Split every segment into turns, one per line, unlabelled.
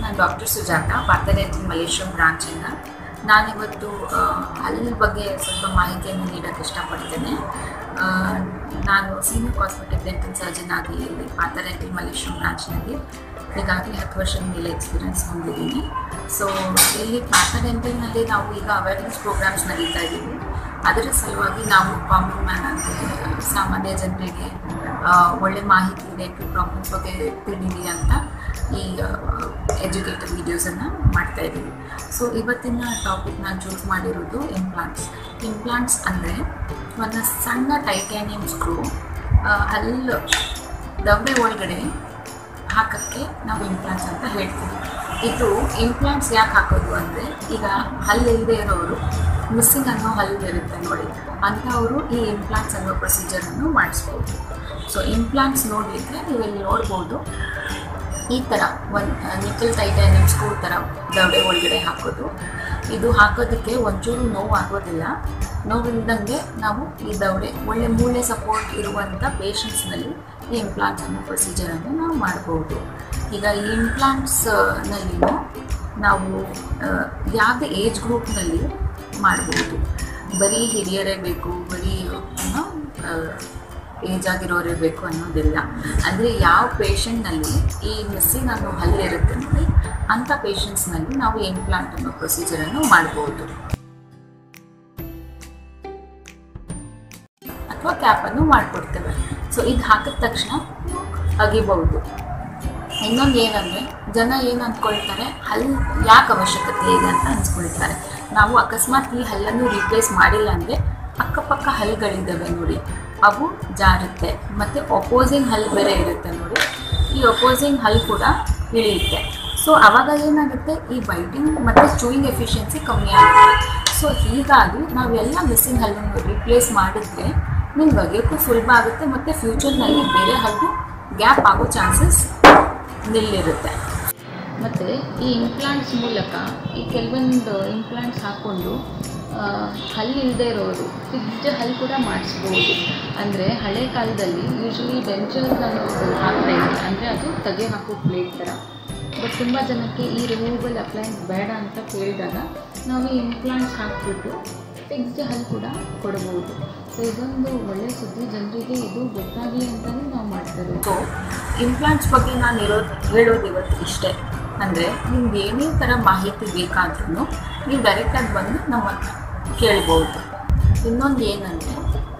ನಾನು ಡಾಕ್ಟರ್ ಸುಜಾತ ಪಾರ್ಥರೆಂಟಿನ್ ಮಲೇಶ್ವರಂ ಬ್ರಾಂಚಿಂದ ನಾನಿವತ್ತು ಹಲ್ಲಿನ ಬಗ್ಗೆ ಸ್ವಲ್ಪ ಮಾಹಿತಿಯನ್ನು ನೀಡೋಕ್ಕೆ ಇಷ್ಟಪಡ್ತೇನೆ. ನಾನು ಸೀನಿಯರ್ ಕಾಸ್ಮೆಟಿಕ್ ಡೆಂಟಲ್ ಸರ್ಜನ್ ಆಗಿ ಇಲ್ಲಿ ಪಾರ್ಥರೆಂಟಿನ್ ಮಲೇಶ್ವರಂ ಬ್ರಾಂಚ್ನಲ್ಲಿ ಈಗಾಗಲೇ ಹತ್ತು ವರ್ಷದ ಮೇಲೆ ಎಕ್ಸ್ಪೀರಿಯನ್ಸ್ ಹೊಂದಿದ್ದೀನಿ. ಸೊ ಇಲ್ಲಿ ಪಾರ್ಥಡೆಂಟಲ್ನಲ್ಲಿ ನಾವು ಈಗ ಅವೇರ್ನೆಸ್ ಪ್ರೋಗ್ರಾಮ್ಸ್ ನಡೀತಾ ಇದ್ದೀವಿ. ಅದರ ಸಲುವಾಗಿ ನಾವು ಕಾಮನ್ ಮ್ಯಾನ್ ಅಂದರೆ ಸಾಮಾನ್ಯ ಜನರಿಗೆ ಒಳ್ಳೆ ಮಾಹಿತಿ ಇದೆ ಪ್ರಾಬ್ಲಮ್ಸ್ ಬಗ್ಗೆ ತಿಳಿದಿದೆ ಅಂತ ಈ ಎಜುಕೇಟೆಡ್ ವೀಡಿಯೋಸನ್ನು ಮಾಡ್ತಾ ಇದ್ದೀವಿ. ಸೊ ಇವತ್ತಿನ ಟಾಪಿಕ್ ನಾನು ಚೂಸ್ ಮಾಡಿರೋದು ಇಂಪ್ಲಾಂಟ್ಸ್ ಇಂಪ್ಲಾಂಟ್ಸ್ ಅಂದರೆ ಒಂದು ಸಣ್ಣ ಟೈಟ್ಯಾನಿಯಂ ಸ್ಕ್ರೂ ಹಲ್ಲು ದವಡೆ ಒಳಗಡೆ ಹಾಕೋಕ್ಕೆ ನಾವು ಇಂಪ್ಲಾಂಟ್ಸ್ ಅಂತ ಹೇಳ್ತೀವಿ. ಇದು ಇಂಪ್ಲಾಂಟ್ಸ್ ಯಾಕೆ ಹಾಕೋದು ಅಂದರೆ ಈಗ ಹಲ್ಲು ಇಲ್ಲದೆ ಇರೋರು ಮಿಸ್ಸಿಂಗ್ ಅನ್ನೋ ಹಲ್ಲು ಇರುತ್ತೆ ನೋಡಿ. ಅಂಥವರು ಈ ಇಂಪ್ಲಾಂಟ್ಸ್ ಅನ್ನೋ ಪ್ರೊಸೀಜರನ್ನು ಮಾಡಿಸ್ಬೋದು. ಸೊ ಇಂಪ್ಲಾಂಟ್ಸ್ ನೋಡಲಿಕ್ಕೆ ನೀವು ಇಲ್ಲಿ ನೋಡ್ಬೋದು ಈ ಥರ ಒಂದು ನಿಕ್ಕಲ್ ಟೈಟಾನಿಯಂ ಸ್ಕ್ರೂ ಥರ ದವಡೆ ಒಳಗಡೆ ಹಾಕೋದು. ಇದು ಹಾಕೋದಕ್ಕೆ ಒಂಚೂರು ನೋವು ಆಗೋದಿಲ್ಲ. ನೋವಿಲ್ದಂಗೆ ನಾವು ಈ ದವಡೆ, ಒಳ್ಳೆ ಮೂಳೆ ಸಪೋರ್ಟ್ ಇರುವಂಥ ಪೇಷಂಟ್ಸ್ನಲ್ಲಿ ಈ ಇಂಪ್ಲಾಂಟ್ಸ್ ಅನ್ನೋ ಪ್ರೊಸೀಜರನ್ನು ನಾವು ಮಾಡ್ಬೋದು. ಈಗ ಈ ಇಂಪ್ಲಾಂಟ್ಸ್ನಲ್ಲಿ ನಾವು ಯಾವುದೇ ಏಜ್ ಗ್ರೂಪ್ನಲ್ಲಿ ಮಾಡ್ಬೋದು. ಬರೀ ಹಿರಿಯರೇ ಬೇಕು, ಬರೀ ಏಜ್ ಆಗಿರೋರಿರಬೇಕು ಅನ್ನೋದಿಲ್ಲ. ಅಂದರೆ ಯಾವ ಪೇಷಂಟ್ನಲ್ಲಿ ಈ ಮಿಸ್ಸಿಂಗ್ ಅನ್ನೋ ಹಲ್ಲಿರುತ್ತೆ ಅಂಥ ಪೇಷಂಟ್ಸ್ನಲ್ಲಿ ನಾವು ಇಂಪ್ಲಾಂಟ್ ಅನ್ನೋ ಪ್ರೊಸೀಜರನ್ನು ಮಾಡ್ಬೋದು. ಅಥವಾ ಕ್ಯಾಪನ್ನು ಮಾಡಿಕೊಡ್ತೇವೆ. ಸೊ ಇದು ಹಾಕಿದ ತಕ್ಷಣ ಅಗಿಬಹುದು. ಇನ್ನೊಂದು ಏನಂದರೆ, ಜನ ಏನು ಅಂದ್ಕೊಳ್ತಾರೆ ಹಲ್ಲು ಯಾಕೆ ಅವಶ್ಯಕತೆ ಇದೆ ಅಂತ ಅನ್ಸ್ಕೊಳ್ತಾರೆ. ನಾವು ಅಕಸ್ಮಾತ್ ಈ ಹಲ್ಲನ್ನು ರೀಪ್ಲೇಸ್ ಮಾಡಿಲ್ಲ ಅಂದರೆ ಅಕ್ಕಪಕ್ಕ ಹಲ್ಲುಗಳಿದ್ದಾವೆ ನೋಡಿ. ಅವು ಜಾರುತ್ತೆ. ಮತ್ತು ಅಪೋಸಿಂಗ್ ಹಲ್ಲು ಬೇರೆ ಇರುತ್ತೆ ನೋಡಿ. ಈ ಅಪೋಸಿಂಗ್ ಹಲ್ಲು ಕೂಡ ಇಳಿಯುತ್ತೆ. ಸೊ ಆವಾಗ ಏನಾಗುತ್ತೆ? ಈ ಬೈಟಿಂಗ್ ಮತ್ತು ಚೂಯಿಂಗ್ ಎಫಿಷಿಯನ್ಸಿ ಕಮ್ಮಿ ಆಗುತ್ತೆ. ಸೊ ಹೀಗಾಗಿ ನಾವೆಲ್ಲ ಮಿಸ್ಸಿಂಗ್ ಹಲ್ಲನ್ನು ರಿಪ್ಲೇಸ್ ಮಾಡಿದ್ರೆ ನಿಮ್ಮ ಬಗೆಯಕ್ಕೂ ಸುಲಭ ಆಗುತ್ತೆ ಮತ್ತು ಫ್ಯೂಚರ್ನಲ್ಲಿ ಬೇರೆ ಹಲ್ಲು ಗ್ಯಾಪ್ ಆಗೋ ಚಾನ್ಸಸ್ ನಿಲ್ಲಿರುತ್ತೆ. ಮತ್ತು ಈ ಇಂಪ್ಲಾಂಟ್ಸ್ ಮೂಲಕ ಈ ಕೆಲವೊಂದು ಇಂಪ್ಲಾಂಟ್ಸ್ ಹಾಕ್ಕೊಂಡು ಹಲ್ಲು ಇಲ್ಲದೆ ಇರೋರು ಫಿಕ್ಸ್ಡ್ ಹಲ್ಲು ಕೂಡ ಮಾಡಿಸ್ಬೋದು. ಅಂದರೆ ಹಳೆ ಕಾಲದಲ್ಲಿ ಯೂಶ್ವಲಿ ಡೆಂಚರ್ಸ್ ಅನ್ನೋದು ಹಾಕ್ತಾ ಇದ್ರು ಅಂದರೆ ಅದು ತೆಗೆ ಹಾಕೋ ಪ್ಲೇಟ್ ಥರ ಬಟ್ ತುಂಬ ಜನಕ್ಕೆ ಈ ರಿಮೂವಬಲ್ ಅಪ್ಲೈನ್ಸ್ ಬೇಡ ಅಂತ ಕೇಳಿದಾಗ ನಾವು ಈ ಇಂಪ್ಲಾಂಟ್ಸ್ ಹಾಕಿಬಿಟ್ಟು ಫಿಕ್ಸ್ಡ್ ಹಲ್ಲು ಕೂಡ ಕೊಡ್ಬೋದು. ಸೊ ಇದೊಂದು ಒಳ್ಳೆಯ ಸುದ್ದಿ. ಜನರಿಗೆ ಇದು ಗೊತ್ತಾಗಲಿ ಅಂತಲೇ ನಾವು ಮಾಡ್ತಾ ಇರೋದು. ಸೊ ಇಂಪ್ಲಾಂಟ್ಸ್ ಬಗ್ಗೆ ನಾನು ಇರೋದು ಹೇಳೋದು ಇವತ್ತು ಇಷ್ಟೇ. ಅಂದರೆ ನಿಮ್ಗೆ ಏನೇ ಥರ ಮಾಹಿತಿ ಬೇಕಾದ್ರೂ ನೀವು ಡೈರೆಕ್ಟಾಗಿ ಬಂದು ನಮ್ಮ ಕೇಳ್ಬೋದು. ಇನ್ನೊಂದು ಏನಂದರೆ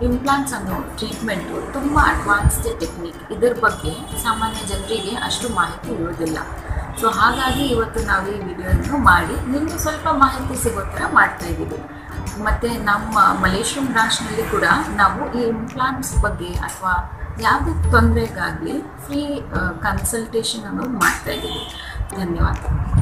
ಇಂಪ್ಲಾಂಟ್ಸ್ ಅನ್ನೋ ಟ್ರೀಟ್ಮೆಂಟು ತುಂಬ ಅಡ್ವಾನ್ಸ್ಡ್ ಟೆಕ್ನಿಕ್ ಇದ್ರ ಬಗ್ಗೆ ಸಾಮಾನ್ಯ ಜನರಿಗೆ ಅಷ್ಟು ಮಾಹಿತಿ ಇರೋದಿಲ್ಲ ಸೊ ಹಾಗಾಗಿ ಇವತ್ತು ನಾವು ಈ ವಿಡಿಯೋವನ್ನು ಮಾಡಿ ನಿಮಗೆ ಸ್ವಲ್ಪ ಮಾಹಿತಿ ಸಿಗೋ ಥರ ಮಾಡ್ತಾಯಿದ್ದೀವಿ ಮತ್ತು ನಮ್ಮ ಮಲೇಶ್ವರಂ ಬ್ರಾಂಚ್ನಲ್ಲಿ ಕೂಡ ನಾವು ಈ ಇಂಪ್ಲಾಂಟ್ಸ್ ಬಗ್ಗೆ ಅಥವಾ ಯಾವುದೇ ತೊಂದರೆಗಾಗಲಿ ಫ್ರೀ ಕನ್ಸಲ್ಟೇಷನ್ ಅನ್ನೋದು ಮಾಡ್ತಾ ಇದ್ದೀವಿ ಧನ್ಯವಾದ.